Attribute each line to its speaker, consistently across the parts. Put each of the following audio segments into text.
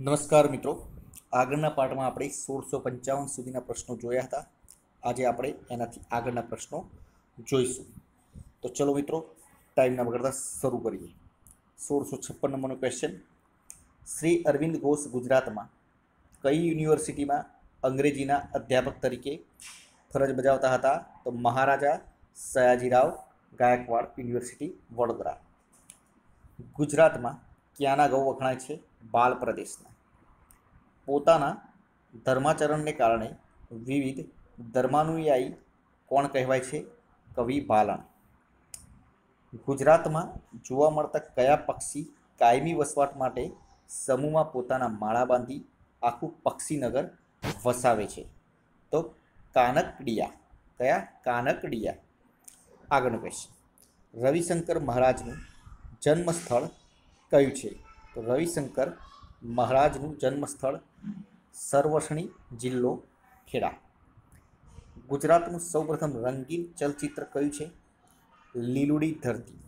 Speaker 1: નમસ્કાર મિત્રો. આગળના પાઠમાં આપણે સોળસો પંચાવન સુધીના પ્રશ્નો જોયા હતા. આજે આપણે એનાથી આગળના પ્રશ્નો જોઈશું. તો ચલો મિત્રો, ટાઈમ ના બગાડતા શરૂ કરીએ. સોળસો છપ્પન નંબરનો ક્વેશ્ચન શ્રી અરવિંદ ઘોષ ગુજરાતમાં કઈ યુનિવર્સિટીમાં અંગ્રેજીના અધ્યાપક તરીકે ફરજ બજાવતા હતા? તો મહારાજા સયાજીરાવ ગાયકવાડ યુનિવર્સિટી વડોદરા. ગુજરાતમાં ક્યાંના ગૌ વખણાય છે? બાલ પ્રદેશના પોતાના ધર્માચરણને કારણે વિવિધ ધર્માનુયાયી કોણ કહેવાય છે? કવિ બાલણ. ગુજરાતમાં જોવા મળતા કયા પક્ષી કાયમી વસવાટ માટે સમૂહમાં પોતાના માળા બાંધી આખું પક્ષીનગર વસાવે છે? તો કાનકડિયા. કયા કાનકડિયા? આગળનો ક્વેશ્ચન રવિશંકર મહારાજનું જન્મસ્થળ કયું છે? તો રવિશંકર મહારાજનું જન્મસ્થળ સરવસણી જિલ્લો ખેડા. ગુજરાતનું સૌપ્રથમ રંગીન ચલચિત્ર કયું છે? લીલુડી ધરતી.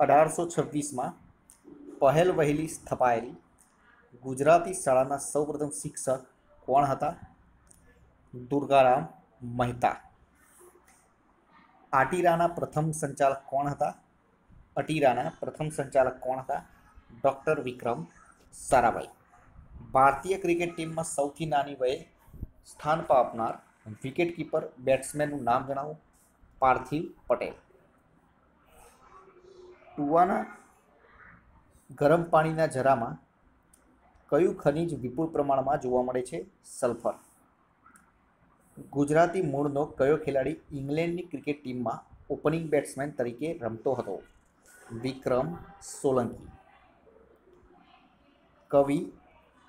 Speaker 1: અઢારસો છવ્વીસમાં પહેલ વહેલી સ્થપાયેલી ગુજરાતી શાળાના સૌપ્રથમ શિક્ષક કોણ હતા? દુર્ગારામ મહેતા. આટીરાના પ્રથમ સંચાલક કોણ હતા? અટીરાના પ્રથમ સંચાલક કોણ હતા? ડૉક્ટર વિક્રમ સારાભાઈ. ભારતીય ક્રિકેટ ટીમમાં સૌથી નાની વયે સ્થાન પાપનાર વિકેટ કીપર, બેટ્સમેનનું નામ જણાવો, પાર્થિવ પટેલ. ટુવાના ગરમ પાણીના જરામાં કયું ખનિજ વિપુલ પ્રમાણમાં જોવા મળે છે? સલ્ફર. ગુજરાતી મૂળનો કયો ખેલાડી ઇંગ્લેન્ડની ક્રિકેટ ટીમમાં ઓપનિંગ બેટ્સમેન તરીકે રમતો હતો? વિક્રમ સોલંકી. કવિ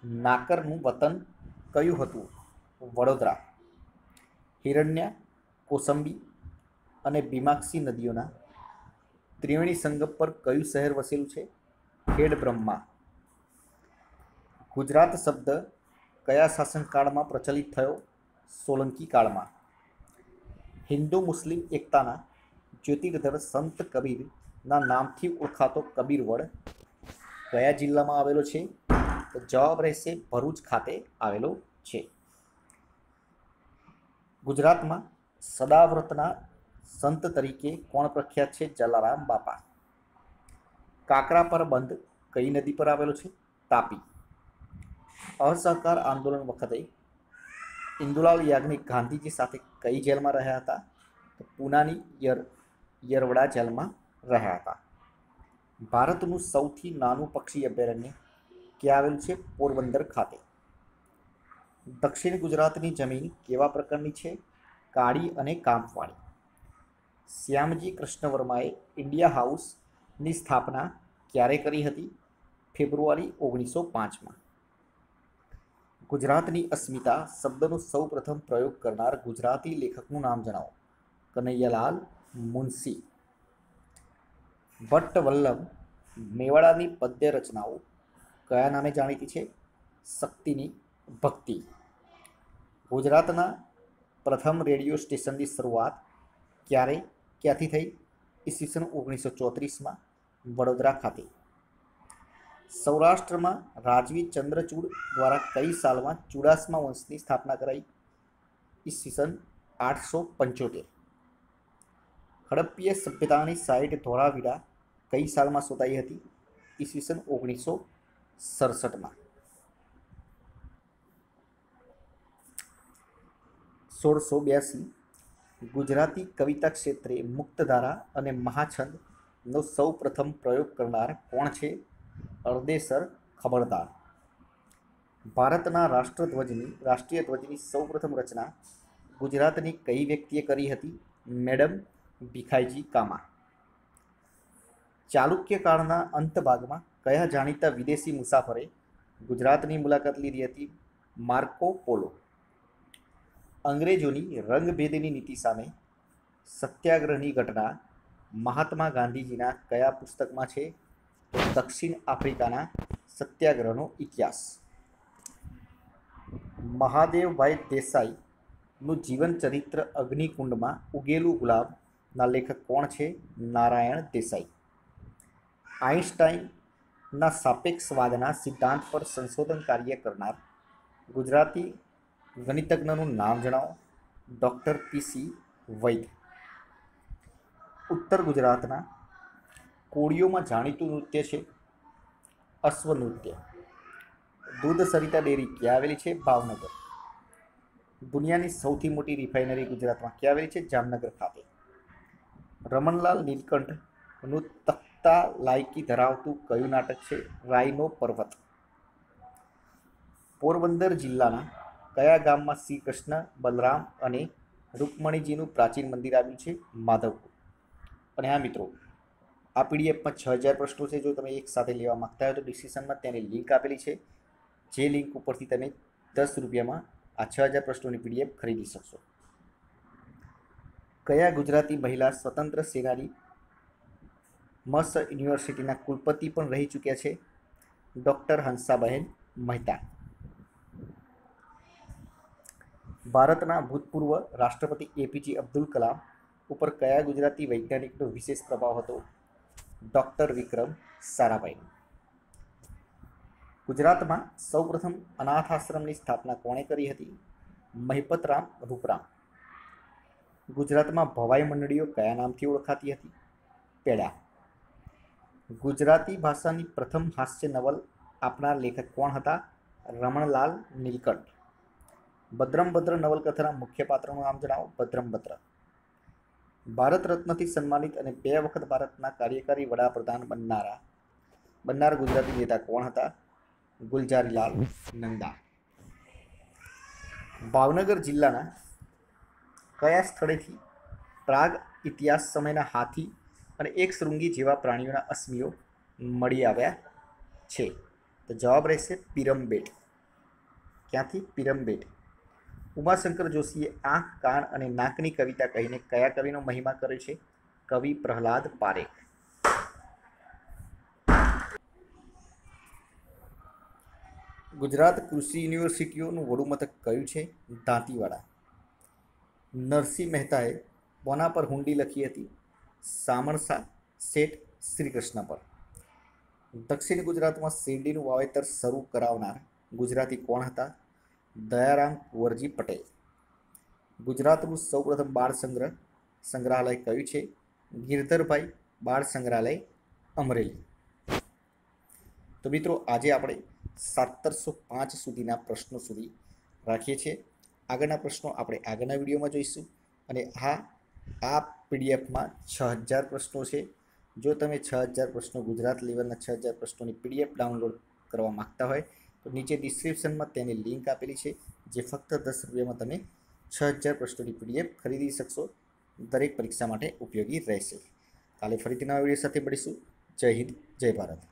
Speaker 1: નાકરનું વતન કયું હતું? વડોદરા, હિરણ્ય, કોસંબી અને ભીમાક્ષી નદીઓના. ત્રિવેણી સંગમ પર કયું શહેર વસેલું છે? ખેડ બ્રહ્મા. ગુજરાત શબ્દ કયા શાસનકાળમાં પ્રચલિત થયો? સોલંકી કાળમાં. હિન્દુ મુસ્લિમ એકતાના જ્યોતિર્ધર સંત કબીરના નામથી ઓળખાતો કબીરવડ કયા જિલ્લામાં આવેલો છે? તો જવાબ રહેશે ભરૂચ ખાતે આવેલો છે. ગુજરાતમાં સદાવ્રતના સંત તરીકે કોણ પ્રખ્યાત છે? જલારામ બાપા. કાકરા પર બંધ કઈ નદી પર આવેલો છે? તાપી. અસહકાર આંદોલન વખતે ઇન્દુલાલ યાજ્ઞિક ગાંધીજી સાથે કઈ જેલમાં રહ્યા હતા? તો પૂનાની યર, યરવડા જેલમાં રહ્યા હતા. ભારતનું સૌથી નાનું પક્ષી અભયારણ્ય ક્યાં આવેલ છે? પોરબંદર ખાતે. દક્ષિણ ગુજરાતની જમીન કેવા પ્રકારની છે? કાળી અને કામવાળી. શ્યામજી કૃષ્ણ વર્માએ ઇન્ડિયા હાઉસની સ્થાપના ક્યારે કરી હતી? ફેબ્રુઆરી ઓગણીસો પાંચમાં. ગુજરાતની અસ્મિતા શબ્દનો સૌ પ્રથમ પ્રયોગ કરનાર ગુજરાતી લેખકનું નામ જણાવો. કનૈયાલાલ મુનશી. ભટ્ટ વલ્લભ મેવાડાની પદ્ય રચનાઓ કયા નામે જાણીતી છે? શક્તિની ભક્તિ. ગુજરાતના પ્રથમ રેડિયો સ્ટેશનની શરૂઆત ક્યારે, ક્યાંથી થઈ? ઈસવીસન ઓગણીસો ચોત્રીસમાં વડોદરા ખાતે. સૌરાષ્ટ્રમાં રાજવી ચંદ્રચૂડ દ્વારા કઈ સાલમાં ચુડાસમા વંશની સ્થાપના કરાઈ? ઈસવીસન આઠસો પંચોતેર. હડપ્પીય સભ્યતાની સાઇટ ધોળાવીરા કઈ સાલમાં શોધાઈ હતી? ઈસવીસન ઓગણીસો સડસઠમાં. સોળસો બ્યાસી ગુજરાતી કવિતા ક્ષેત્રે મુક્તધારા અને મહાછંદનો સૌ પ્રથમ પ્રયોગ કરનાર કોણ છે? અર્દેસર ખબરદાર. ભારતના રાષ્ટ્રધ્વજની રાષ્ટ્રીય ધ્વજની સૌ પ્રથમ રચના ગુજરાતની કઈ વ્યક્તિએ કરી હતી? મેડમ ભીખાઈજી કામા. ચાલુક્ય કાળના અંત ભાગમાં કયા જાણીતા વિદેશી મુસાફરે ગુજરાતની મુલાકાત લીધી હતી? માર્કો પોલો. અંગ્રેજોની રંગભેદની નીતિ સામે સત્યાગ્રહની ઘટના મહાત્મા ગાંધીજીના કયા પુસ્તકમાં છે? દક્ષિણ આફ્રિકાના સત્યાગ્રહનો ઇતિહાસ. મહાદેવભાઈ દેસાઈનું જીવન ચરિત્ર અગ્નિકુંડમાં ઉગેલું ગુલાબના લેખક કોણ છે? નારાયણ દેસાઈ. આઈન્સ્ટાઈન ના સાપેક્ષવાદના સિદ્ધાંત પર સંશોધન કાર્ય કરનાર ગુજરાતી ગણિતજ્ઞનું નામ જણાવો. ડૉક્ટર પીસી વૈદ ઉત્તર ગુજરાતના કોળીઓમાં જાણીતું નૃત્ય છે અશ્વ નૃત્ય દૂધ સરિતા ડેરી ક્યાં આવેલી છે? ભાવનગર. દુનિયાની સૌથી મોટી રિફાઇનરી ગુજરાતમાં ક્યાં આવેલી છે? જામનગર ખાતે. રમણલાલ નીલકંઠનું તખ્તા લાયકી ધરાવતું કયું નાટક છે? રાયનો પર્વત. પોરબંદર જિલ્લાના કયા ગામમાં શ્રી કૃષ્ણ, બલરામ અને રૂકમણીજીનું પ્રાચીન મંદિર આવ્યું છે? માધવપુર. અને હા મિત્રો, આ પીડીએફમાં છ હજાર પ્રશ્નો છે. જો તમે એક સાથે લેવા માગતા હોય તો ડિસ્ક્રિપ્શનમાં તેની લિંક આપેલી છે. જે લિંક ઉપરથી તમે દસ રૂપિયામાં આ છ હજાર પ્રશ્નોની પીડીએફ ખરીદી શકશો. કયા ગુજરાતી મહિલા સ્વતંત્ર સેનાની મસ યુનિવર્સિટીના કુલપતિ પણ રહી ચૂક્યા છે, ડૉક્ટર હંસાબહેન મહેતા. ભારતના ભૂતપૂર્વ રાષ્ટ્રપતિ એપીજે અબ્દુલ કલામ ઉપર કયા ગુજરાતી વૈજ્ઞાનિકનો વિશેષ પ્રભાવ હતો? ડૉક્ટર વિક્રમ સારાભાઈ. ગુજરાતમાં સૌપ્રથમ અનાથ આશ્રમની સ્થાપના કોણે કરી હતી? મહિપતરામ રૂપરામ. ગુજરાતમાં ભવાઈ મંડળીઓ કયા નામથી ઓળખાતી હતી? પેડા. ગુજરાતી ભાષાની પ્રથમ હાસ્ય નવલ આપનાર લેખક કોણ હતા? રમણલાલ નીલકંઠ. ભદ્રમભદ્ર નવલકથાના મુખ્ય પાત્રનું નામ જણાવો. ભદ્રમભદ્ર ભારત રત્નથી સન્માનિત અને બે વખત ભારતના કાર્યકારી વડાપ્રધાન બનનારા, બનનાર ગુજરાતી નેતા કોણ હતા? ગુલજારીલાલ નંદા. ભાવનગર જિલ્લાના કયા સ્થળેથી પ્રાગ ઇતિહાસ સમયના હાથી અને એક શૃંગી જેવા પ્રાણીઓના અશ્મિઓ મળી આવ્યા છે. તો જવાબ રહેશે પિરમબેટ. ક્યાંથી? પિરમબેટ. ઉમાશંકર જોશીએ આંખ, કાન અને નાકની કવિતા કહીને કયા કવિનો મહિમા કર્યો છે? કવિ પ્રહલાદ પારેખ. ગુજરાત કૃષિ યુનિવર્સિટીઓનું વડું મથક કયું છે? દાંતીવાડા. નરસિંહ મહેતાએ કોના પર હુંડી લખી હતી. સામણસા શેઠ શ્રી કૃષ્ણ પર. દક્ષિણ ગુજરાતમાં શેરડીનું વાવેતર શરૂ કરાવનાર ગુજરાતી કોણ હતા? દયારામ કુંવરજી પટેલ. ગુજરાતનું સૌપ્રથમ બાળ સંગ્રહ સંગ્રહાલય કયું છે? ગિરધરભાઈ બાળ સંગ્રહાલય, અમરેલી. તો મિત્રો, આજે આપણે સત્તરસો પાંચ સુધીના પ્રશ્નો સુધી રાખીએ છીએ. આગળના પ્રશ્નો આપણે આગળના વિડીયોમાં જોઈશું અને આ આ પીડીએફમાં છ હજાર પ્રશ્નો છે. જો તમે છ હજાર પ્રશ્નો ગુજરાત લેવલના છ હજાર પ્રશ્નોની પીડીએફ ડાઉનલોડ કરવા માગતા હોય, તો નીચે ડિસ્ક્રિપ્શનમાં તેની લિંક આપેલી છે, જે ફક્ત દસ રૂપિયામાં તમે છ હજાર પ્રશ્નોની પીડીએફ ખરીદી શકશો. દરેક પરીક્ષા માટે ઉપયોગી રહેશે. કાલે ફરીથી નવા વીડિયો સાથે મળીશું. જય હિન્દ, જય ભારત.